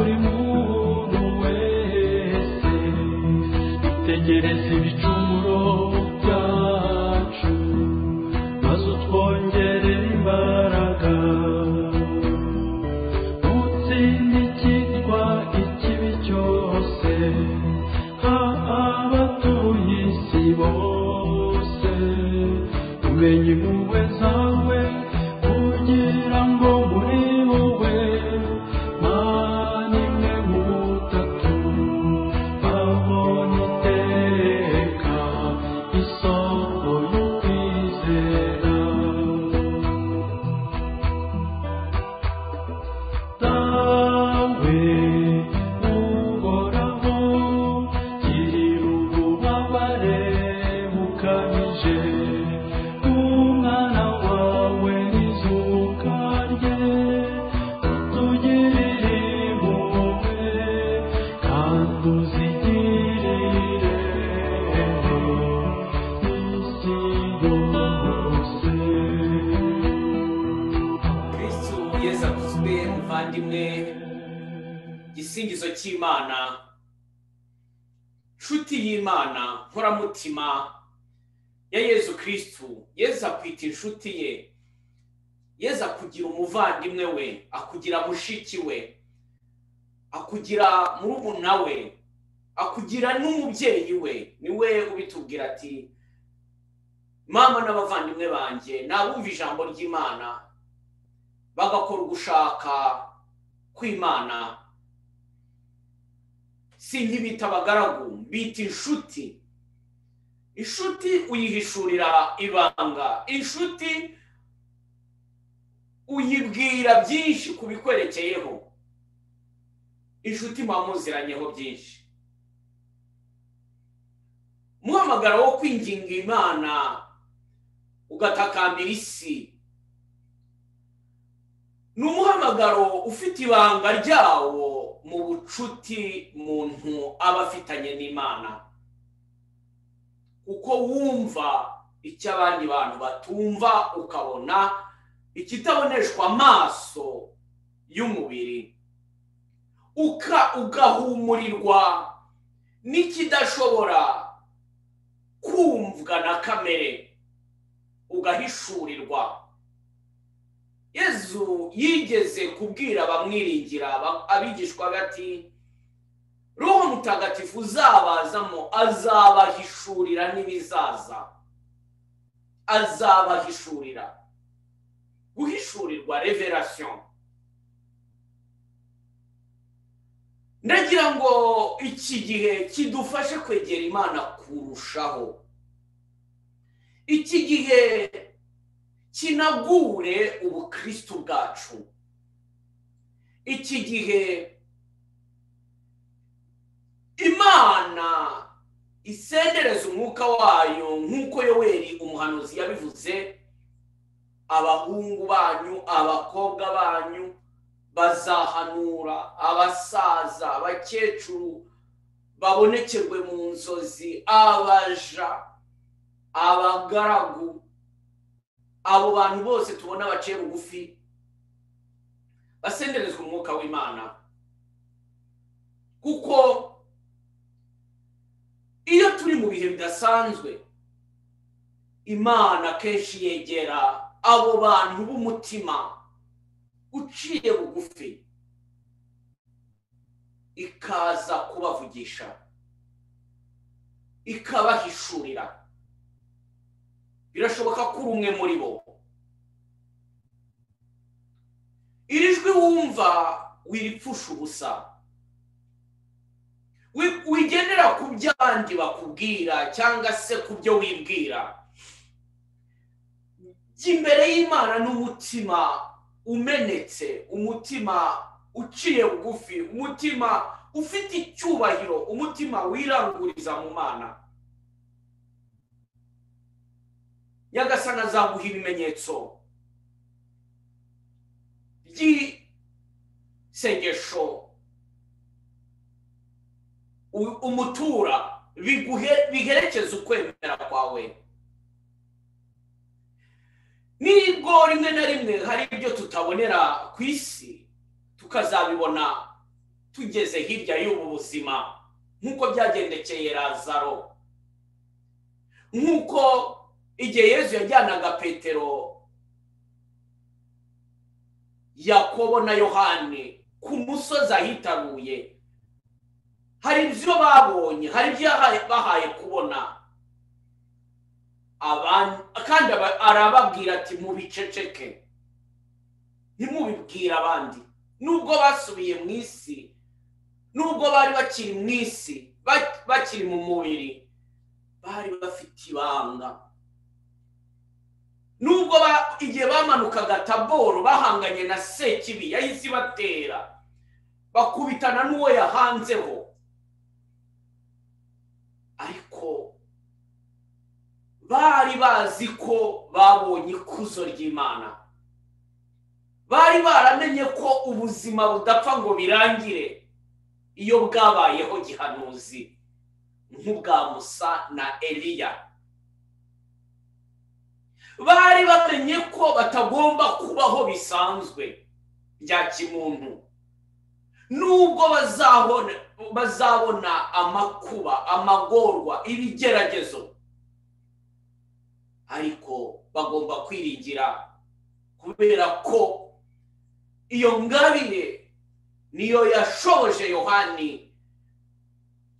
uri mu wese dutegereze ibicu yezu akuzwe muvandimwe gisingizo cy'imana nshuti y'imana nkoramutima ya yezu kirisitu yezu akwita inshuti ye. Yezu akugira umuvandimwe we akugira mushiki we akugira murumuna we akugira n'umubyeyi we. Niwe ubitubwira ati mama n'abavandimwe banjye nabumva ijambo ry'imana bagakora ugushaka kw'imana. Si nk'ibita abagaragu bita inshuti. Inshuti uyihishurira ibanga. Inshuti uyibwira byinshi ku bikwerekeyeho. Inshuti muba muziranyeho byinshi. Umuhamagaro wo kwinginga imana ugatakambira isi. Ni umuhamagaro ufite ibanga ryawo mu bucuti muntu aba afitanye n'imana. Kuko wumva icyo abandi bantu batumva ukabona ikitaboneshwa amaso y'umubiri. Ugahumurirwa n'ikidashobora kumvwa na kamere. Ugahishurirwa. Yezu yigeze kubwira abamwiringira abigishwa ati roho mutagatifu uzabazamo azabahishurira n'ibizaza. Azabahishurira. Guhishurirwa reverasiyo ndagira ngo iki gihe kidufashe kwegera imana kurushaho. Iki gihe kinagure ubukristu bwacu. Iki gihe imana isendereza umwuka wayo nk'uko yoweri umuhanuzi yabivuze abahungu banyu abakobwa banyu bazahanura abasaza abakecuru babonekerwe mu nzozi abaja abagaragu abo bantu bose tubona baciye bugufi basenderezwa umwuka w'imana. Kuko iyo turi mu bihe bidasanzwe imana kenshi yegera abo bantu b'umutima uciye bugufi ikaza kubavugisha ikabahishurira. Birashoboka ko uri umwe muri bo. Iri jwi wumva wiripfusha ubusa. Wigendera ku by'abandi bakubwira cyangwa se ku byo wibwira. Imbere y'imana n'umutima umenetse umutima uciye bugufi umutima ufite icyubahiro umutima wiranguriza mu mana. Nyagasana azaguha ibimenyetso. By'isengesho umutura biherekeza ukwemera kwawe ni bwo rimwe na rimwe hari ibyo tutabonera ku isi tukazabibona tugeze hirya y'ubu buzima nk'uko byagendekeye razaro nk'uko igihe yezu yajyanaga petero yakobo na yohani ku musozi ahitaruye. Hari ibyo babonye hari ibyo bahaye kubona. Kandi arababwira ati mubiceceke. Ntimubibwire abandi. Nubwo basubiye mu isi nubwo bari bakiri mu isi bakiri mu mubiri bari bafite ibanga. Nubwo igihe bamanukaga taboro bahanganye na sekibi yahise ibatera bakubitana n'uwo yahanzeho. Ariko bari bazi ko babonye ikuzo ry'imana. Bari baramenye ko ubuzima budapfa ngo birangire. Iyo bwabayeho gihanuzi nk'ubwa musa na eliya. Bari bamenye ko batagomba kubaho bisanzwe rya kimuntu. Nubwo bazabona amakuba amagorwa ibigeragezo. Ariko bagomba kwiringira kubera ko iyo ngabire niyo yashoboje yohani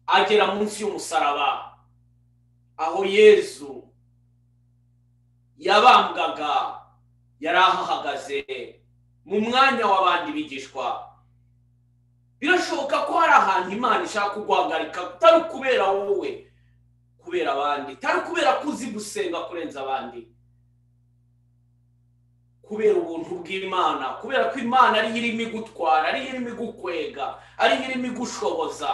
agera munsi y'umusaraba. Aho yezu yabambwaga yari ahahagaze mu mwanya w'abandi bigishwa. Birashoboka ko hari ahantu imana ishaka kuguhagarika utari ukubera wowe kubera abandi utari ukubera ko uzi gusenga kurenza abandi. Kubera ubuntu bw'imana kubera ko imana ariyo irimo igutwara ariyo irimo igukwega ariyo irimo igushoboza.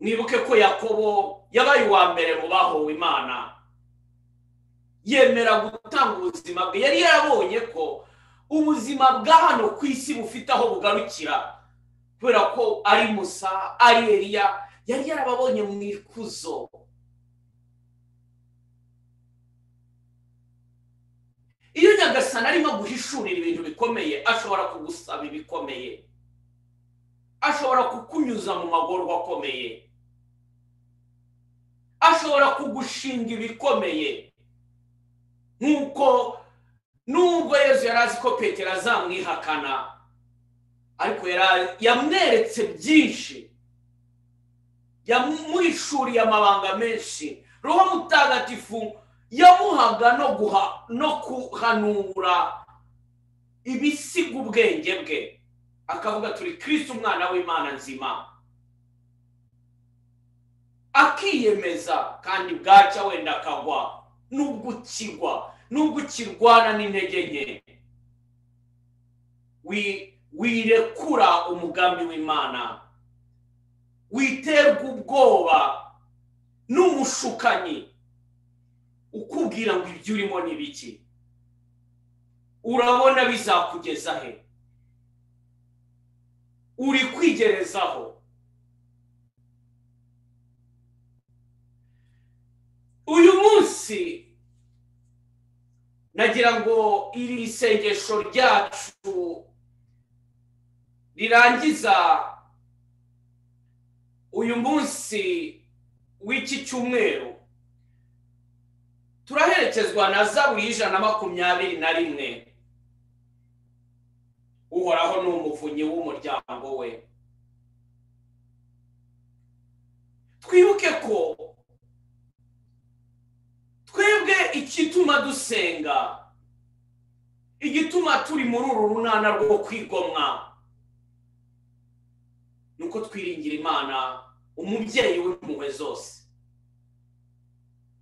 Mwibuke ko yakobo yabaye uwa mbere mu bahowe imana. Yemera gutanga ubuzima bwe. Yari yarabonye ko ubuzima bwa hano ku isi bufite aho bugarukira. Kubera ko ari musa ari eriya yari yarababonye mu ikuzo. Iyo nyagasani arimo guhishurira ibintu bikomeye ashobora kugusaba ibikomeye. Ashobora kukunyuza mu magorwa akomeye. Ashobora kugushinga ibikomeye. Nk'uko nubwo yezu yari azi ko petero azamwihakana ariko yamweretse byinshi. Yamuhishuriye amabanga menshi. Roho mutagatifu yamuhaga no guha no kuhanura ibisiga ubwenge bwe. Akavuga turi kirisi umwana w'imana nzima. Akiyemeza kandi bwacya wenda akagwa nubwo ukigwa n'intege nke wirekura umugambi w'imana witerwa ubwoba n'umushukanyi ukubwira ngo ibyo urimo ni biki? Urabona bizakugeza he? Uri kwigerezaho? Uyu munsi nagira ngo iri sengesho ryacu rirangiza. Uyu munsi w'iki cyumweru turaherekezwa na zaburi y'ijana na makumyabiri na rimwe. Uhoraho ni umuvunyi w'umuryango we. Twibuke ko twebwe igituma dusenga igituma turi muri uru runana rwo kwigomwa ni uko twiringira imana umubyeyi w'impuhwe zose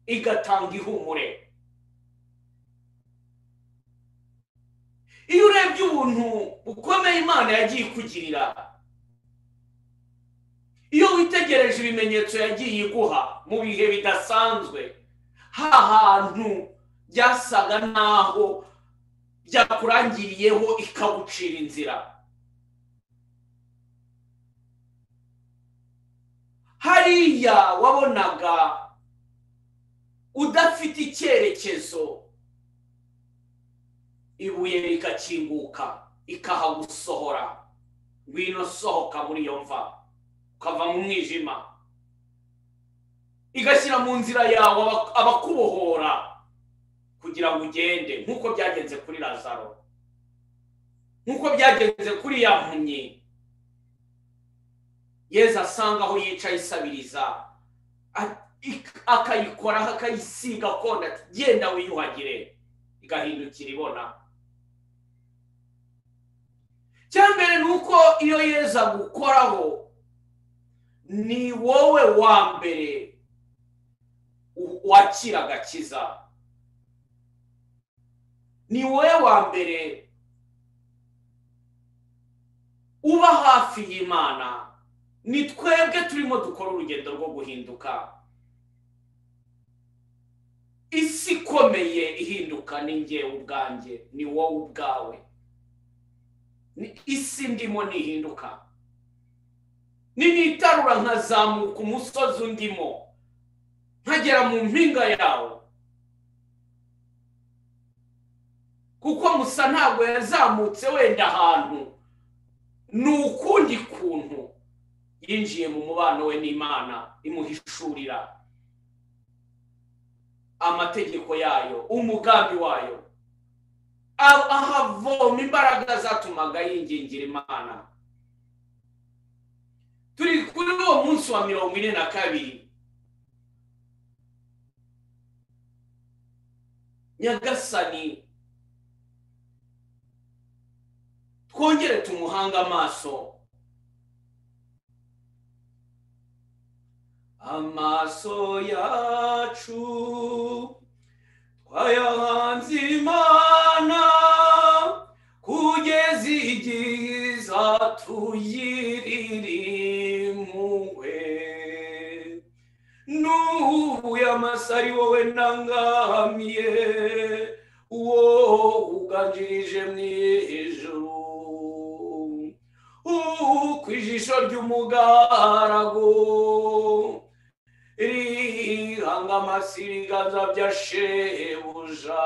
igatanga ihumure. Iyo urebye ubuntu bukomeye imana yagiye ikugirira iyo witegereje ibimenyetso yagiye iguha mu bihe bidasanzwe ha hantu byasaga naho byakurangiriyeho ikagucira inzira. Hariya wabonaga udafite icyerekezo ibuye rikakinguka ikahagusohora ngwino sohoka muri iyo mva ukava mu mwijima. Igashyira mu nzira yawe abakubohora. Kugira ngo ugende. Nk'uko byagenze kuri lazaro. Nk'uko byagenze kuri ya mpumyi yeza asanga aho yicaye isabiriza. Akayikoraho akayisiga ati genda wiyuhagire. Igahindukira ibona. Mbere ni uko iyo yeza gukoraho ni wowe wa mbere wakira agakiza ni wowe wa mbere uba hafi y'imana. Ni twebwe turimo dukora urugendo rwo guhinduka. Isi ikomeye ihinduka ni ngewe ubwanjye ni wowe ubwawe. Isi ndimo ntihinduka nitarura nkazamuka umusozi undimo nkagera mu mpinga yawo. Kuko musa ntabwo yazamutse wenda ahantu. Ni ukundi kuntu yinjiye mu mubano we n'imana imuhishurira. Amategeko yayo umugambi wayo. Ahavoma imbaraga zatumaga yingingira imana. Turi kuri uwo munsi wa mirongo ine na kabiri. Nyagasani twongere tumuhanga amaso. Amaso yacu twayahanze imana kugeza igihe izatugirira impuhwe n'ubu y'amasari wowe ndangamiye uwo uganjirije mu ijuru. Ku ijisho ry'umugaragu. Rihanga amasi ibiganza bya shebuja.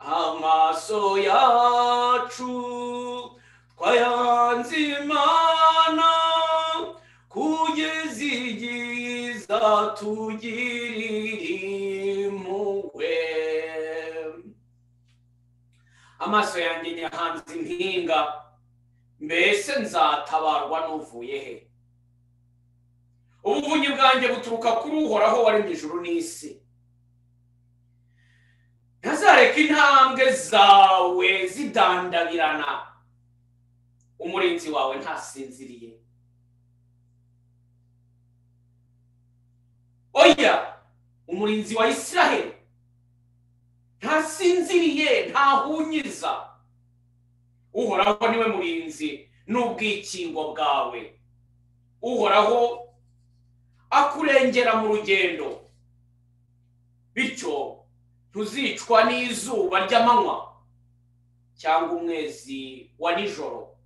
Amaso yacu twayanze imana kugeza igihe izatugirira. Amaso yanjye nyahanze impinga mbese nzatabarwa n'uvuye he? Ubuvunyi bwanjye buturuka kuri uhoraho waremye ijuru n'isi. Ntazareka intambwe zawe zidandabirana. Umurinzi wawe ntasinziriye. Oya umurinzi wa isiraheli. Ntasinziriye ntahunyiza. Uhoraho ni we murinzi n'ubwikingo bwawe. Uhoraho akurengera mu rugendo. Bityo ntuzicwa n'izuba ry'amanywa cyangwa umwezi wa nijoro.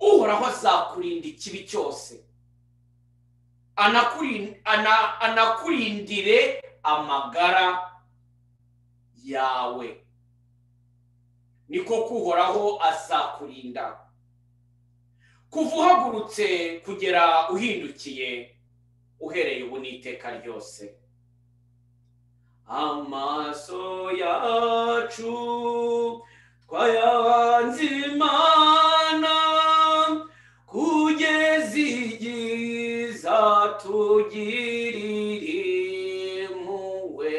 Uhoraho azakurinda ikibi cyose. Anakurindire amagara yawe. Niko kuhoraho azakurinda. Kuva uhagurutse kugera uhindukiye uhereye ubu n'iteka ryose. Amaso yacu twayahanze imana kugeza igihe izatugirira impuhwe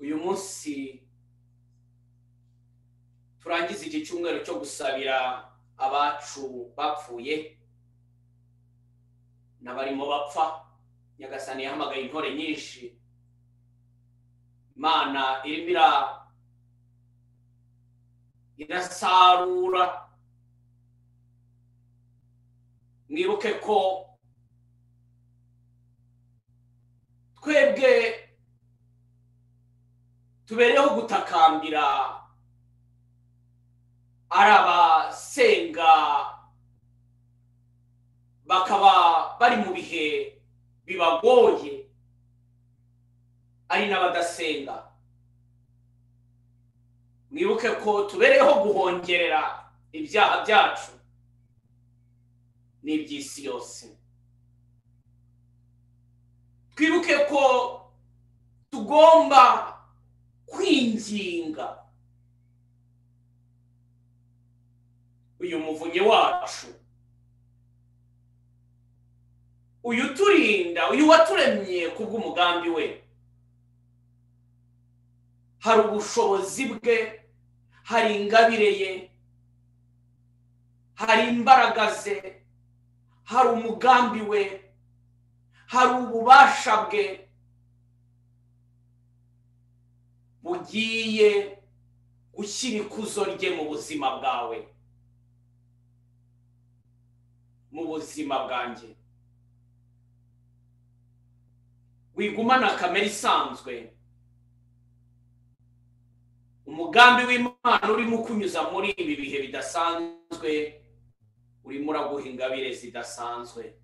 uyu munsi turangiza iki cyumweru cyo gusabira abacu bapfuye n'abarimo bapfa. Nyagasani yahamagaye intore nyinshi. Imana irimo irasarura. Mwibuke ko twebwe tubereho gutakambira ari abasenga bakaba bari mu bihe bibagoye ari n'abadasenga. Mwibuke ko tubereho guhongerera ibyaha byacu n'iby'isi yose. Twibuke ko tugomba kwinginga uyu muvunyi wacu. Uyu uturinda uyu waturemye kubw'umugambi we. Hari ubushobozi bwe hari ingabire ye hari imbaraga ze hari umugambi we hari ububasha bwe bugiye gushyira ikuzo rye mu buzima bwawe. Mu buzima bwanjye. Wigumana kamere isanzwe. Umugambi w'imana urimo ukunyuza muri ibi bihe bidasanzwe urimo uraguha ingabire zidasanzwe.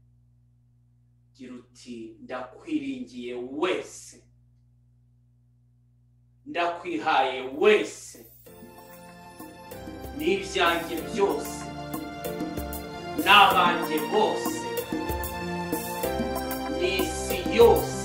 Gira uti ndakwiringiye wese. Ndakwihaye wese. N'ibyanjye byose. N'abanjye bose n'isi yose